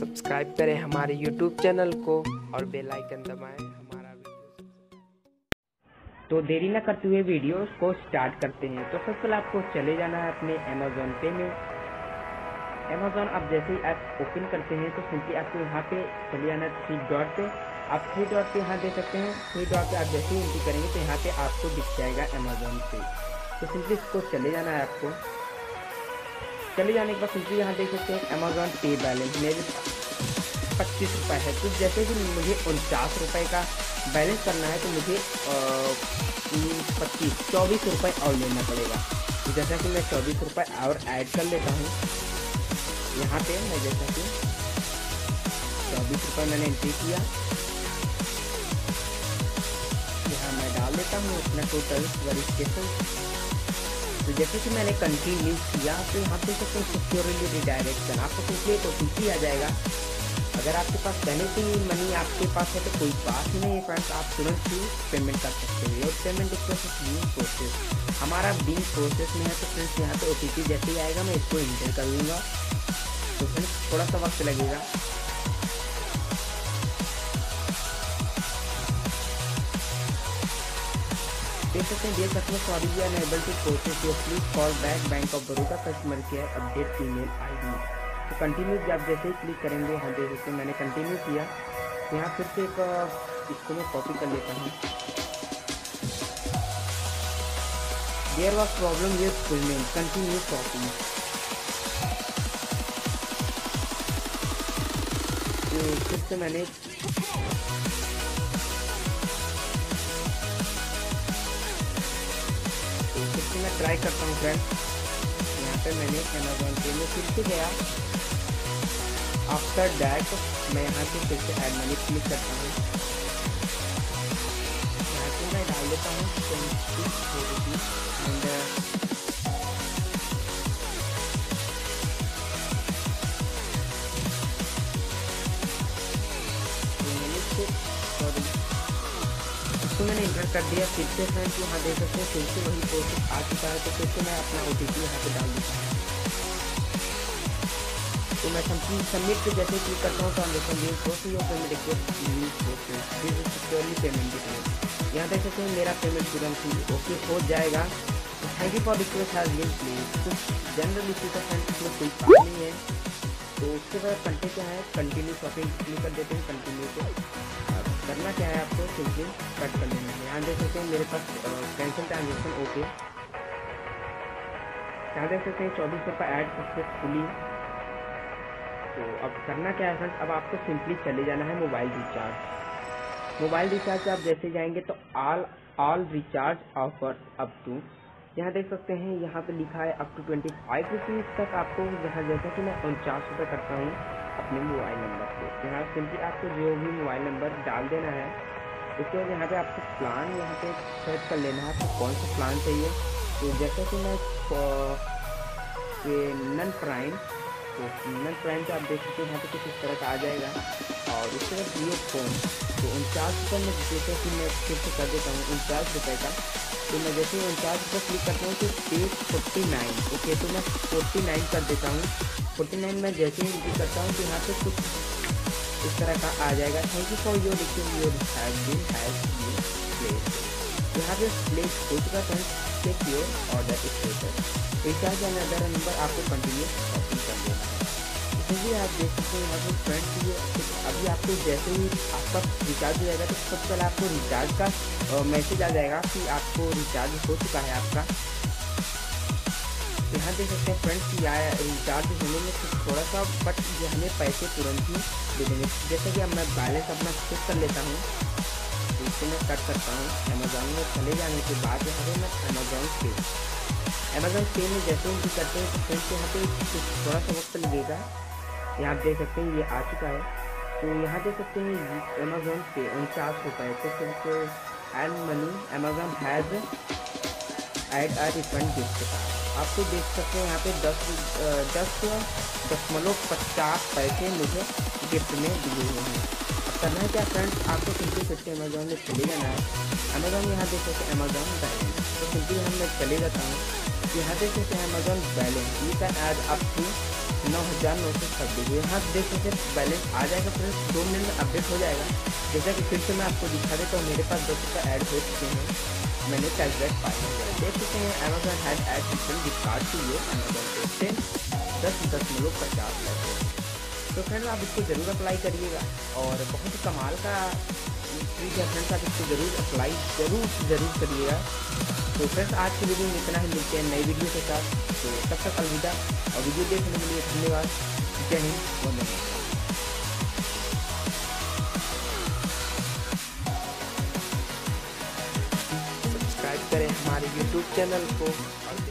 Subscribe करें हमारे YouTube channel को और बेल आइकन दबाएँ हमारा तो देरी न करते हुए वीडियो को स्टार्ट करते हैं। तो सबसे पहले आपको चले जाना है अपने अमेजोन पे में। अमेजोन आप जैसे ही ऐप ओपन करते हैं तो सिंपली आपको यहाँ पे चले जाना है थ्री डॉट पे। आप थ्री डॉट पे यहाँ दे सकते हैं। थ्री डॉट पे आप जैसे ही एंट्री करेंगे तो यहाँ पे आपको दिख जाएगा अमेजोन पे। तो सिंपली इसको चले जाना है आपको। चले जाने के बाद सिंपली यहाँ देख सकते हैं अमेजोन पे बैलेंस मेरे पच्चीस रुपये है। तो जैसे कि मुझे उनचास रुपये का बैलेंस करना है तो मुझे पच्चीस, चौबीस रुपये और लेना पड़ेगा। तो जैसा कि मैं चौबीस रुपये और ऐड कर लेता हूँ। यहाँ पे मैं जैसा कि चौबीस रुपये मैंने एंट्री किया। यहाँ मैं डाल देता हूँ अपना टोटल वेरिफिकेशन तो जैसे कि मैंने कंटिन्यू किया तो यहाँ पे सकते हैं सिक्योरली रिडायरेक्शन आपको एक ओ आ जाएगा। अगर आपके पास पहले से ही मनी आपके पास है तो कोई बात ही नहीं है फ्रेंड्स आप तुरंत ही पेमेंट कर सकते हो। और पेमेंट प्रोसेस बींग प्रोसेस हमारा बींग प्रोसेस में है तो फ्रेंड्स यहाँ पे ओ जैसे ही आएगा, मैं इसको इंटर कर लूँगा। तो फ्रेंड्स थोड़ा सा वक्त लगेगा। देख सकते हैं dear customer sorry we are able to process your please call back bank of Baroda customer care update email ID तो कंटिन्यू जब जैसे ही क्लिक करेंगे यहाँ देख सकते हैं मैंने कंटिन्यू किया तो यहाँ फिर से एक इसको मैं कॉपी कर लेता हूँ। There was problem with payment continue copy फिर से मैंने ट्राई करता हूँ फ्रेंड यहाँ पे मैंने अमेजोन पे में फिर से गया. आफ्टर डैट मैं यहाँ से फिर से एड मनी क्लिक करता हूँ. यहाँ से मैं डाल देता हूँ ट्वेंटी एंड इसको मैंने इंटर कर दिया, फिर से फ्रेंड्स यहाँ देख सकते हैं, फिर से वही प्रोसेस आ चुका है तो फिर से मैं अपना ओ टी पी यहाँ पे डाल देता तो मैं सबमिट पे जैसे क्लिक करता हूँ तो हम देखते हैं process your payment request securely payment detail यहाँ देख सकते हैं, मेरा पेमेंट तुरंत ओके हो जाएगा। Thank you for request has been please कुछ जनरल इशू का फ्रेंड इसमें कोई नहीं है। तो उसके बाद कंटे क्या है? कंटिन्यू शॉपिंग क्लिक कर देते हैं कंटिन्यू को करना क्या है आपको? सिंपली कट कर लेना है यहाँ देख सकते हैं मेरे पास कैंसिल ट्रांजेक्शन ओके यहाँ देख सकते हैं चौबीस रुपये ऐड सक्सेसफुली तो अब करना क्या है फ्रेंड्स अब आपको सिंपली चले जाना है मोबाइल रिचार्ज मोबाइल रिचार्ज आप जैसे जाएँगे तो all all recharge offer up to यहाँ देख सकते हैं, यहाँ पे लिखा है up to twenty five rupees तक आपको यहाँ जैसा कि मैं उनचास रुपये करता हूँ अपने मोबाइल नंबर पे यहाँ सिंपली आपको जो भी मोबाइल नंबर डाल देना है, उसके बाद यहाँ पे आपको प्लान यहाँ पे सर्च कर लेना है आपको कौन सा प्लान चाहिए। तो जैसा कि मैं नन प्राइम तो नन प्राइम का आप देख सकते हैं यहाँ पे कुछ इस तरह का आ जाएगा। और उसके बाद जियो फ़ोन तो उनचास रुपये में जैसे कि मैं फिर से कर देता हूँ उनचास रुपये का। तो मैं जैसे ही उनचास रुपये क्लिक करता हूँ तो पेज फोर्टी नाइन ओके तो मैं फोर्टी नाइन कर देता हूँ। फोर्टी नाइन में जैसे ही एंट्री करता हूँ तो यहाँ पे कुछ इस तरह का आ जाएगा। Thank you for your request your has been has been place यहाँ पे प्लेस हो चुका है check your order status recharge and other number आपको कंटिन्यू शॉपिंग कर देना क्योंकि आप देख सकते हैं, यहाँ पे फ्रेंड्स ये अभी आपको जैसे ही आपका रिचार्ज हो जाएगा तो सबसे पहले आपको रिचार्ज का मैसेज आ जाएगा कि आपको रिचार्ज हो चुका है आपका। यहाँ देख सकते हैं फ्रेंड्स कि रिचार्ज होने में थोड़ा सा बट ये हमें पैसे तुरंत ही दे देंगे। जैसे कि अब मैं बैलेंस अपना चेक कर लेता हूँ। तो इसको मैं कट करता हूँ। अमेजोन में चले जाने के बाद यहाँ पे मैं अमेजोन पे अमेजोन पे में जैसे ही करते हैं तो फ्रेंड्स यहाँ पे थोड़ा सा वक्त लगेगा। यहाँ देख सकते हैं, ये आ चुका है। तो यहाँ देख सकते हैं अमेजोन पे उनचास रुपये तो फिर add money Amazon has add a refund gift आपको देख सकते हैं, यहाँ पे दस दस, दशमलव पचास पैसे मुझे गिफ्ट में दिए हुए हैं। करना है क्या फ्रेंड्स आपको सिंपली फिर से अमेजोन में चले जाना है। अमेजोन यहाँ देख सकते हैं अमेजोन बैलेंस तो सिंपली हम मैं चले जाता हूँ। यहाँ देख सकते हैं Amazon balance you can add up to नौ हज़ार नौ सौ छब्बीस। यहाँ देख सकते बैलेंस आ जाएगा फ्रेंड्स। दो मिनट में अपडेट हो जाएगा। जैसा कि फिर से मैं आपको दिखा देता हूँ, मेरे पास दस रुपये ऐड हो चुके हैं। मैंने कैशबैक पाया है। देख सकते हैं Amazon had add different gift card to you Amazon से दस दशमलव पचास पैसे। तो फ्रेंड्स आप इसको ज़रूर अप्लाई करिएगा। और बहुत ही कमाल का ट्रिक है फ्रेंड्स आप इसको ज़रूर अप्लाई ज़रूर ज़रूर करिएगा। तो फ्रेंड्स, आज की वीडियो में इतना ही। मिलते हैं नई वीडियो के साथ। तो तब तक अलविदा। और वीडियो देखने के लिए धन्यवाद। जय हिंद। वंदे करें हमारे यूट्यूब चैनल को। और